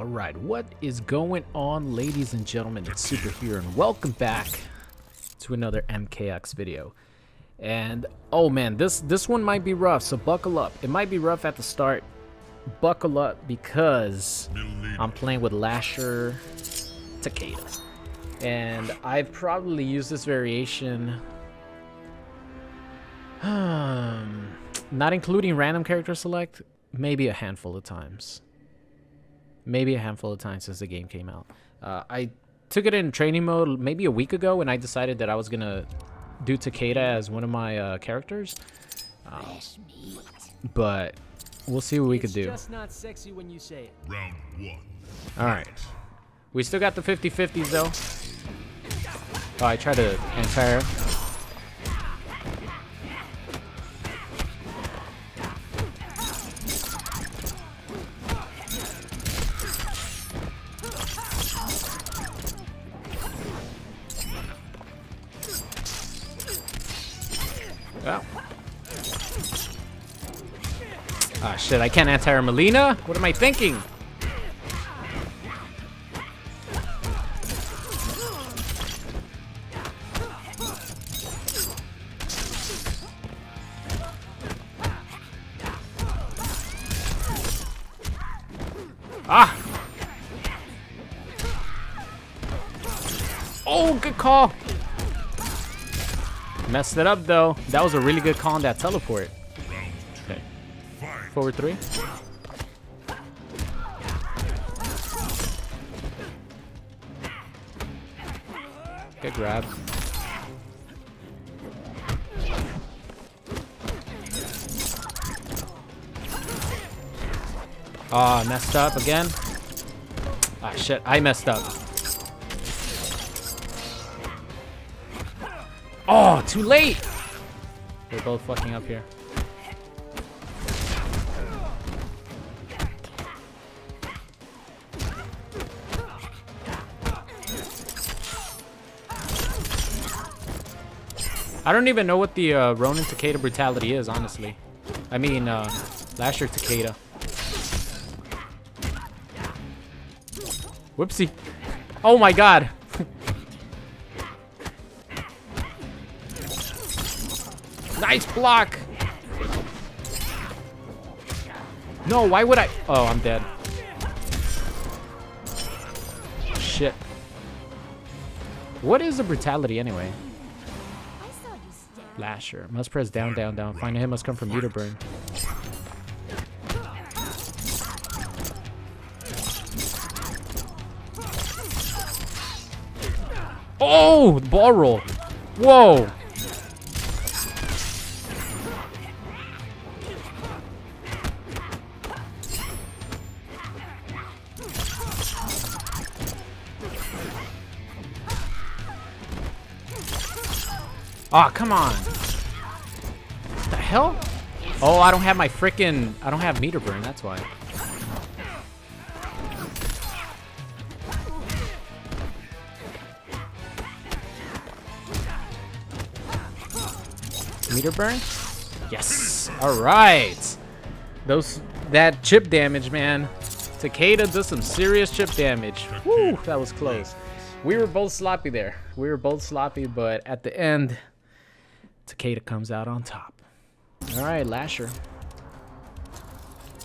Alright, what is going on ladies and gentlemen, it's Super here and welcome back to another MKX video. And oh man, this this one might be rough, so buckle up. It might be rough at the start. Buckle up because I'm playing with Lasher Takeda. And I've probably used this variation not including random character select, maybe a handful of times maybe a handful of times since the game came out. Uh, I took it in training mode maybe a week ago when I decided that I was gonna do Takeda as one of my uh, characters. Um, but we'll see what we could do. Just not sexy when you say it. Round one. All right. We still got the 50-50s though. Oh, I tried to anti shit, I can't anti-air Mileena? What am I thinking? Ah! Oh, good call! Messed it up though. That was a really good call on that teleport. Forward three. Good grab. Ah, oh, messed up again. Ah, shit. I messed up. Oh, too late! We're both fucking up here. I don't even know what the uh, Ronin Takeda brutality is, honestly. I mean, uh, Lasher Takeda. Whoopsie. Oh my god. Nice block. No, why would I? Oh, I'm dead. Shit. What is the brutality anyway? Lasher. Must press down, down, down. Find a hit must come from meter burn. Oh, ball roll. Whoa. Aw, oh, come on. What the hell? Oh, I don't have my freaking... I don't have meter burn, that's why. Meter burn? Yes. All right. Those that chip damage, man. Takeda does some serious chip damage. Woo, that was close. We were both sloppy there. We were both sloppy, but at the end, Takeda comes out on top. All right, Lasher.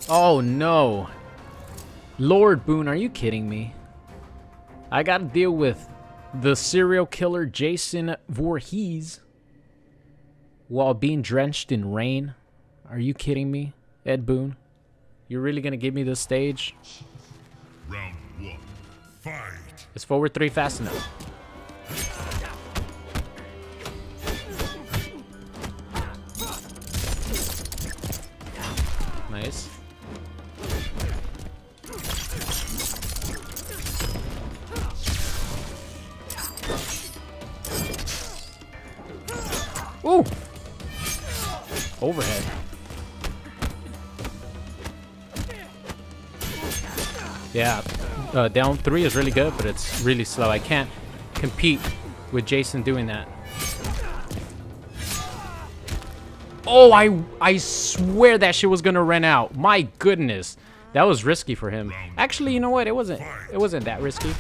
Oh, no. Lord Boon, are you kidding me? I got to deal with the serial killer Jason Voorhees while being drenched in rain. Are you kidding me, Ed Boon? You're really going to give me this stage? Round one. Fight. Is forward three fast enough? Nice. Ooh! Overhead. Yeah, uh, down three is really good, but it's really slow. I can't compete with Jason doing that. Oh, I I swear that shit was gonna run out. My goodness. That was risky for him. Actually, you know what? It wasn't. It wasn't that risky.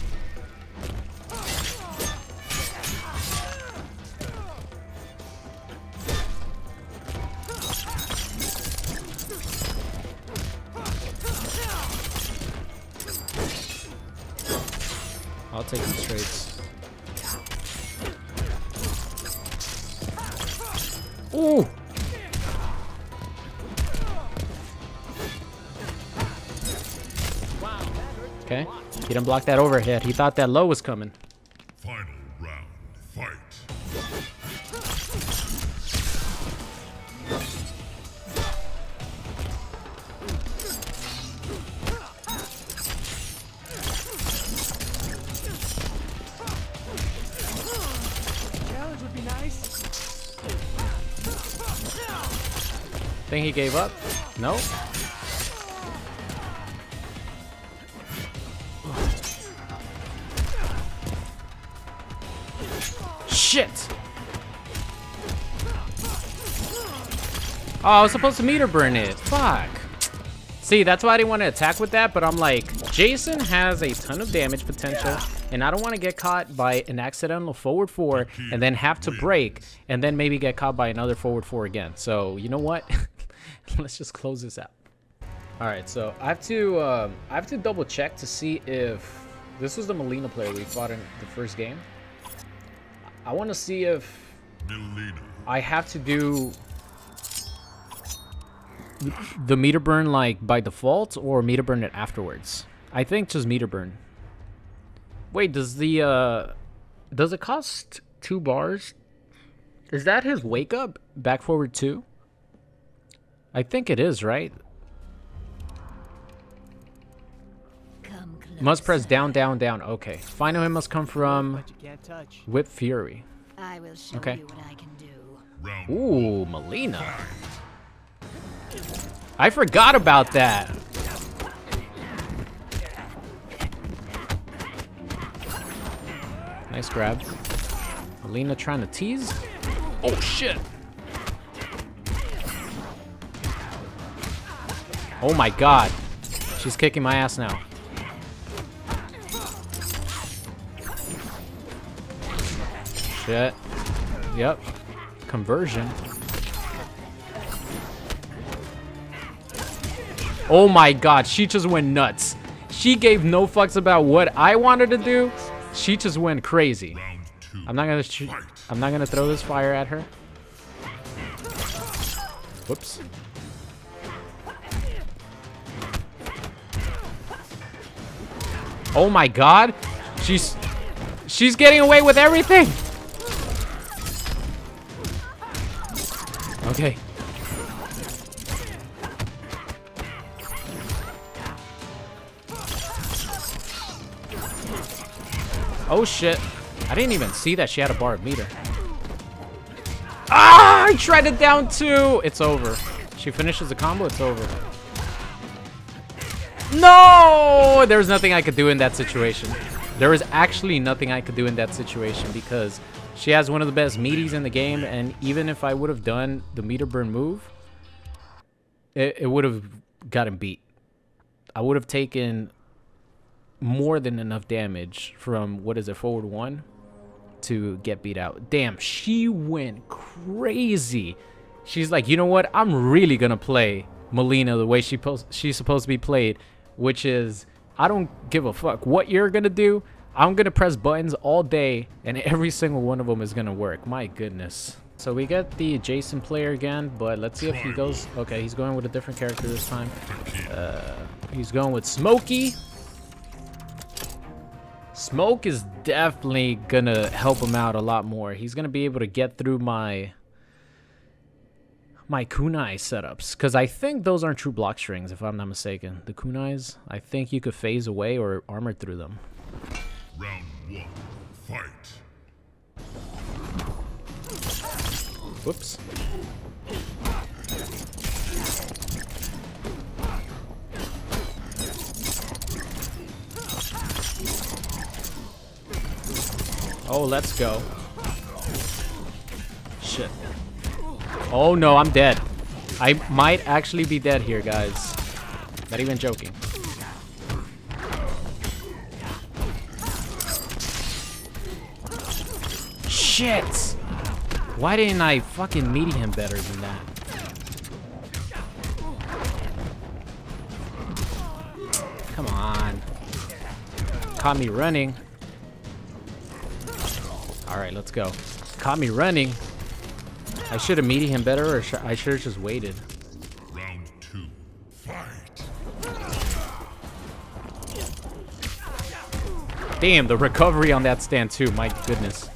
Okay. He didn't block that overhead. He thought that low was coming. Final round. Fight. Challenge would be nice. Think he gave up? No. Shit! Oh, I was supposed to meter burn it. Fuck. See, that's why I didn't want to attack with that, but I'm like, Jason has a ton of damage potential, and I don't want to get caught by an accidental forward four and then have to break, and then maybe get caught by another forward four again. So, you know what? Let's just close this out. All right, so I have to um, I have to double check to see if this was the Mileena player we fought in the first game. I want to see if Mileena. I have to do the meter burn like by default or meter burn it afterwards. I think just meter burn. Wait, does the uh does it cost two bars? Is that his wake up back forward two? I think it is, right? Must press down, down, down. Okay. Final hit must come from But you can't touch. Whip Fury. I will show Okay. you what I can do. Ooh, Mileena. I forgot about that. Nice grab. Alina trying to tease. Oh shit. Oh my god. She's kicking my ass now. Shit. Yep. Conversion. Oh my god, she just went nuts. She gave no fucks about what I wanted to do. She just went crazy. I'm not gonna. I'm not gonna throw this fire at her. Whoops. Oh my god. She's she's getting away with everything. Oh shit. I didn't even see that she had a bar meter. Ah! I tried it down too! It's over. She finishes the combo, it's over. No! There was nothing I could do in that situation. There was actually nothing I could do in that situation because she has one of the best meaties in the game, and even if I would have done the meter burn move, it, it would have gotten beat. I would have taken more than enough damage from what is it, forward one, to get beat out. Damn, she went crazy. She's like, you know what? I'm really gonna play Mileena the way she she's supposed to be played, which is I don't give a fuck what you're gonna do. I'm gonna press buttons all day, and every single one of them is gonna work. My goodness. So we get the Jason player again, but let's see if he goes. Okay, he's going with a different character this time. Uh, he's going with Smokey. Smoke is definitely gonna help him out a lot more. He's gonna be able to get through my my kunai setups because I think those aren't true block strings if I'm not mistaken. The kunais, I think you could phase away or armor through them. Round one. Fight. Whoops. Oh, let's go. Shit. Oh no, I'm dead. I might actually be dead here, guys. Not even joking. Shit! Why didn't I fucking meet him better than that? Come on. Caught me running. Alright, let's go. Caught me running. I should have meeted him better, or sh I should have just waited. Round two. Fight. Damn, the recovery on that stand too. My goodness.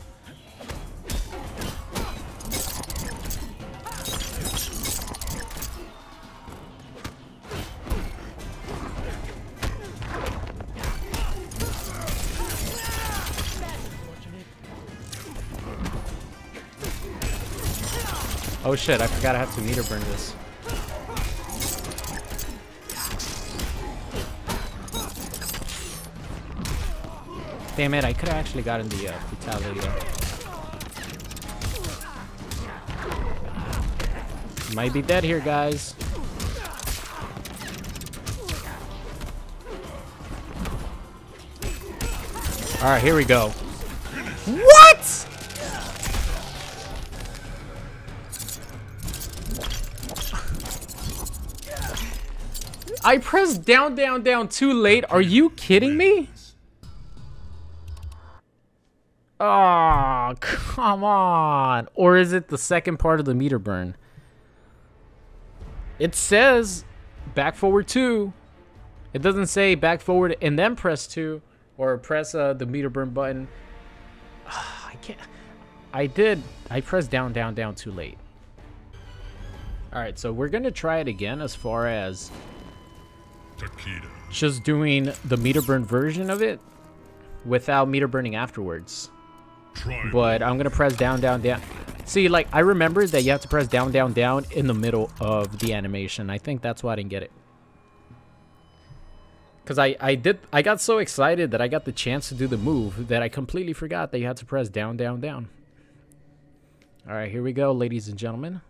Oh shit, I forgot I have to meter burn this. Damn it, I could have actually gotten the uh, fatality. Might be dead here, guys. Alright, here we go. What? I pressed down, down, down too late. Are you kidding me? Oh, come on. Or is it the second part of the meter burn? It says back forward two. It doesn't say back forward and then press two or press uh, the meter burn button. I can't. I did. I pressed down, down, down too late. All right, so we're gonna try it again as far as. Just doing the meter burn version of it without meter burning afterwards. But I'm gonna press down, down, down. See, like I remember that you have to press down, down, down in the middle of the animation. I think that's why I didn't get it. Cause I I did I got so excited that I got the chance to do the move that I completely forgot that you had to press down, down, down. All right, here we go, ladies and gentlemen.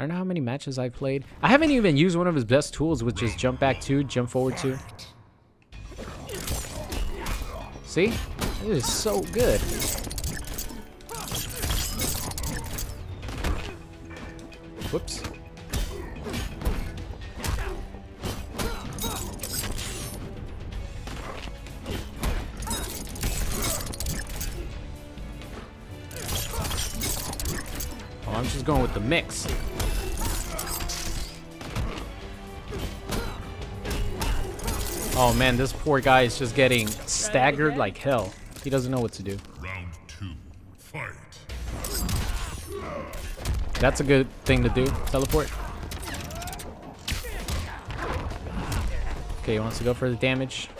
I don't know how many matches I've played. I haven't even used one of his best tools, which is jump back two, jump forward two. See? This is so good. Whoops. Oh, I'm just going with the mix. Oh man, this poor guy is just getting staggered like hell. He doesn't know what to do. Round two. Fight. That's a good thing to do. Teleport. Okay, he wants to go for the damage.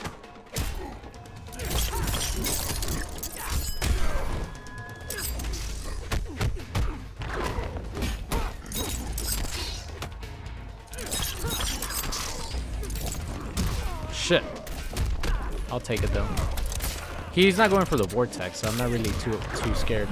I'll take it though. He's not going for the vortex, so I'm not really too too scared.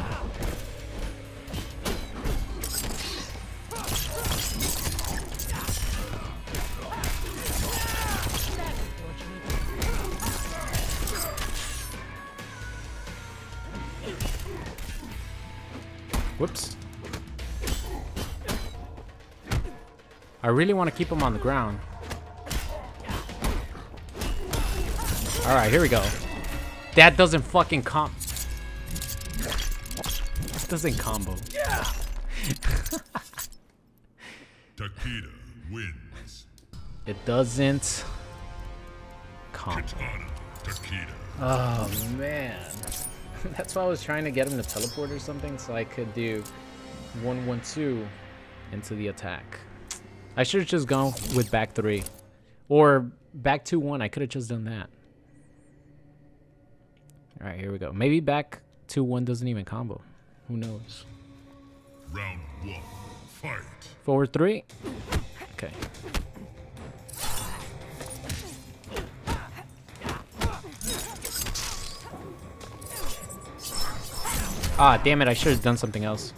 Whoops. I really want to keep him on the ground. Alright, here we go. That doesn't fucking com- That doesn't combo. Yeah. Takeda wins. It doesn't combo. Oh man. That's why I was trying to get him to teleport or something so I could do 1-1-2 into the attack. I should have just gone with back 3. Or back 2-1. I could have just done that. Alright, here we go. Maybe back 2-1 doesn't even combo. Who knows? Round one. Fight. Forward 3. Okay. Ah, damn it, I should have done something else.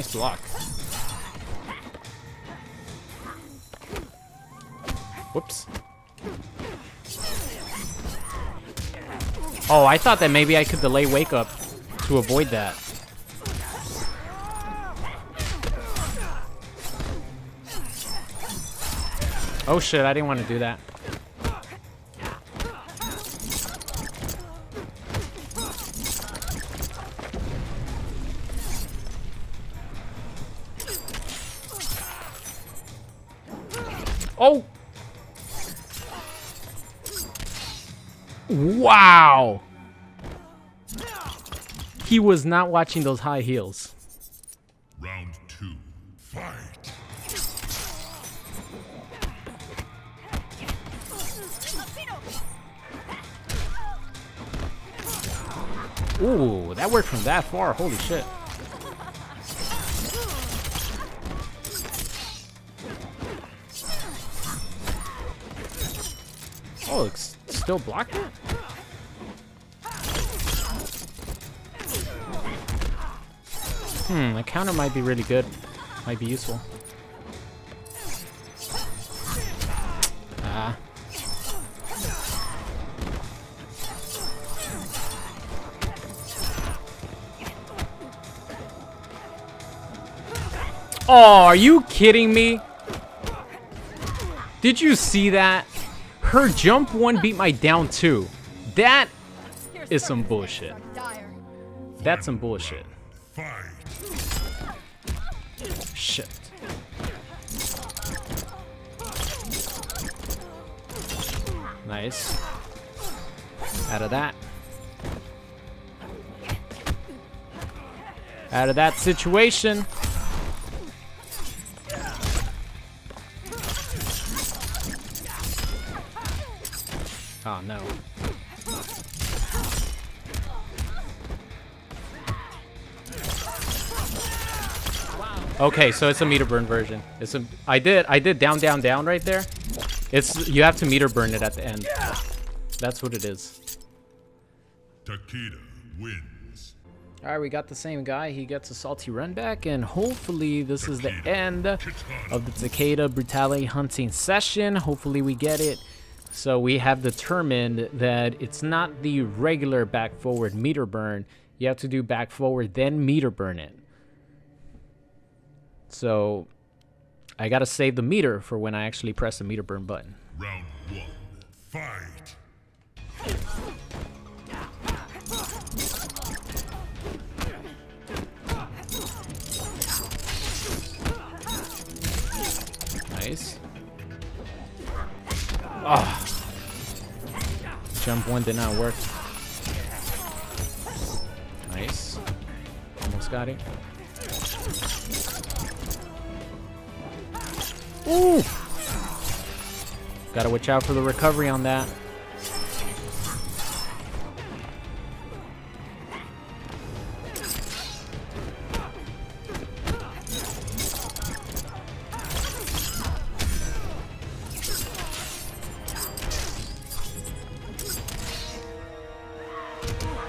Nice block. Whoops. Oh, I thought that maybe I could delay wake up to avoid that. Oh shit, I didn't want to do that. Wow! He was not watching those high heels. Round two. Fight. Ooh, that worked from that far. Holy shit. Oh, it's still blocked Hmm, the counter might be really good. Might be useful. Ah. Oh, are you kidding me? Did you see that? Her jump one beat my down two. That is some bullshit. That's some bullshit. Fight. Shit. Nice. Out of that. Out of that situation. Okay, so it's a meter burn version. It's a I did I did down down down right there. It's you have to meter burn it at the end. That's what it is. Takeda wins. All right, we got the same guy. He gets a salty run back, and hopefully this is the end of the Takeda Brutality Hunting session. Hopefully we get it. So we have determined that it's not the regular back forward meter burn. You have to do back forward, then meter burn it. So I gotta save the meter for when I actually press the meter burn button. Round one. Fight. Nice. Ah. Jump one did not work. Nice. Almost got it. Ooh! Gotta watch out for the recovery on that.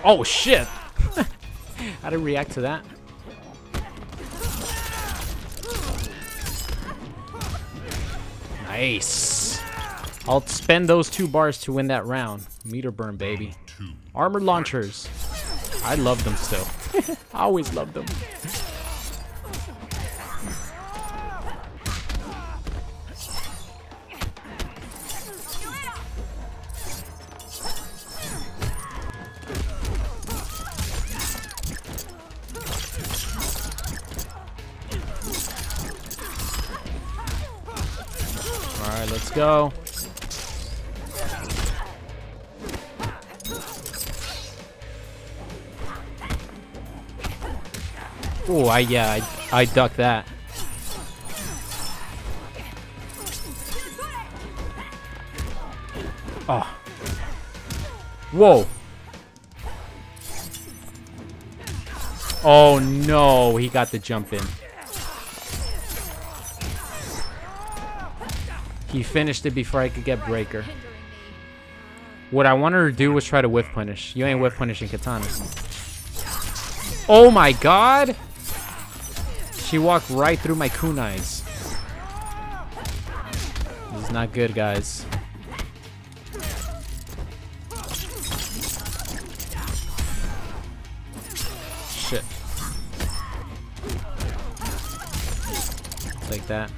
Oh shit! How to react to that? Nice. I'll spend those two bars to win that round. Meter burn, baby. Armored launchers. I love them still. I always love them. Alright, let's go. Oh, I yeah, I, I ducked that. Oh. Whoa. Oh no, he got the jump in. He finished it before I could get breaker. What I wanted to do was try to whiff punish. You ain't whiff punishing Kitanas. Oh my god! She walked right through my kunais. This is not good, guys. Shit. Like that.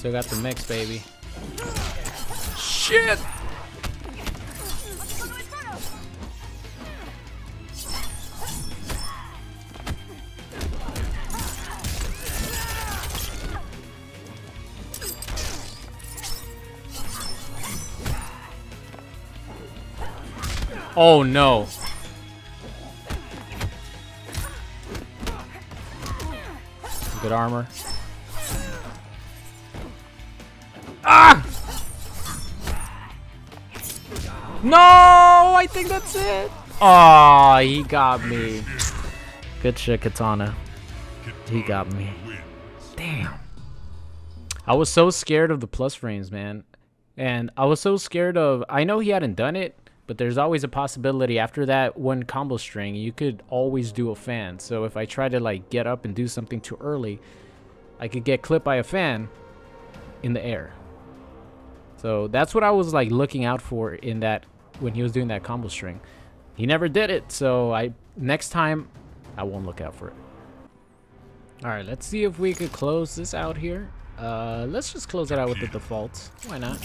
Still got the mix, baby. Shit! Oh no. Good armor. No, I think that's it. Oh, he got me. Good shit, Kitana. He got me. Damn. I was so scared of the plus frames, man. And I was so scared of... I know he hadn't done it, but there's always a possibility after that one combo string, you could always do a fan. So if I try to like get up and do something too early, I could get clipped by a fan in the air. So that's what I was like looking out for in that when he was doing that combo string. He never did it, so I next time I won't look out for it. All right, let's see if we could close this out here. Uh, let's just close it out with the default. Why not?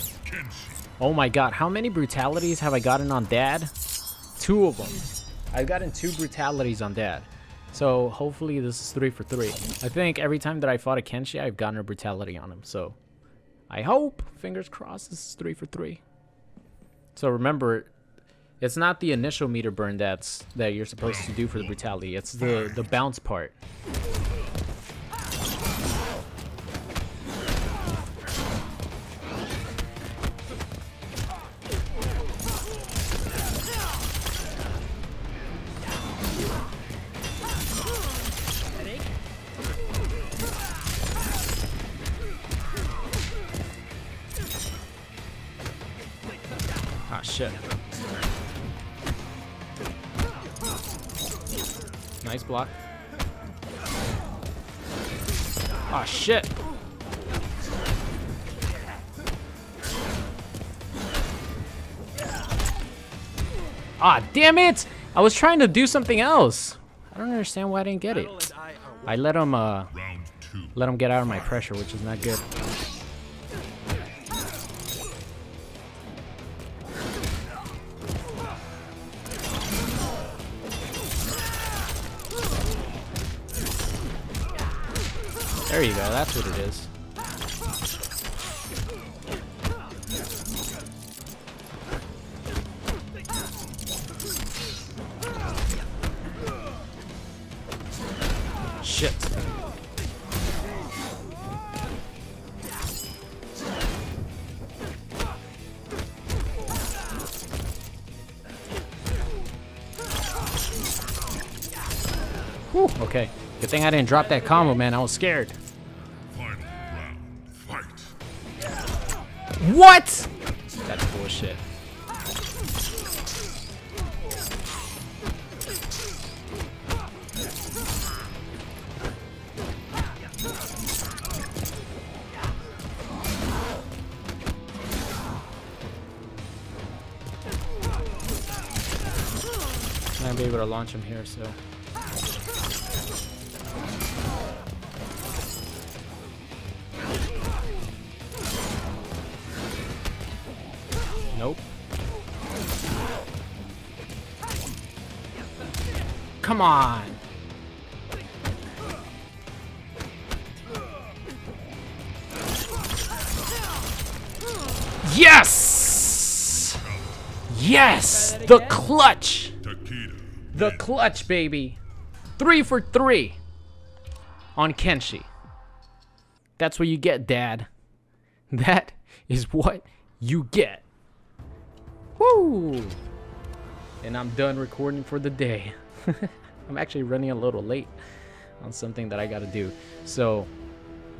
Oh my god, how many brutalities have I gotten on dad? Two of them. I've gotten two brutalities on dad. So hopefully this is three for three. I think every time that I fought a Kenshi, I've gotten a brutality on him. So I hope, fingers crossed, this is three for three. So remember, it's not the initial meter burn that's that you're supposed to do for the brutality. It's the the bounce part. Nice block. Ah, shit. Ah, damn it! I was trying to do something else. I don't understand why I didn't get it. I let him, uh, let him get out of my pressure, which is not good. There you go, that's what it is. Shit. Whew, okay. Good thing I didn't drop that combo, man. I was scared. What? That's bullshit. I'm gonna be able to launch him here, so. Nope. Come on. Yes! Yes! The clutch! The clutch, baby. Three for three on Kenshi. That's what you get, Dad. That is what you get. Woo! And I'm done recording for the day. I'm actually running a little late on something that I gotta do. So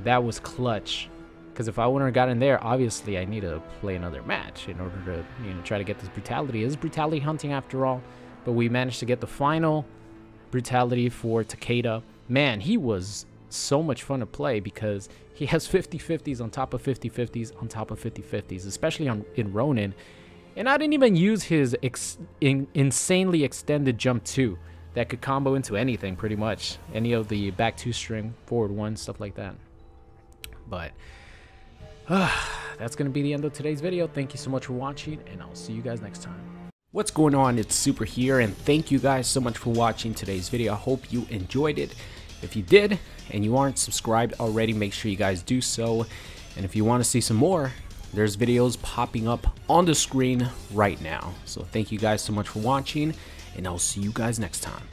that was clutch. Because if I wouldn't have gotten there, obviously I need to play another match in order to you know try to get this brutality. It is brutality hunting after all. but we managed to get the final brutality for Takeda. Man, he was so much fun to play because he has 50-50s on top of 50-50s on top of 50-50s, especially on in Ronin. And I didn't even use his ex in, insanely extended jump 2 that could combo into anything pretty much. Any of the back 2 string, forward 1, stuff like that. But uh, that's going to be the end of today's video. Thank you so much for watching, and I'll see you guys next time. What's going on? It's Super here, and thank you guys so much for watching today's video. I hope you enjoyed it. If you did, and you aren't subscribed already, make sure you guys do so. And if you want to see some more, there's videos popping up on the screen right now. So thank you guys so much for watching, and I'll see you guys next time.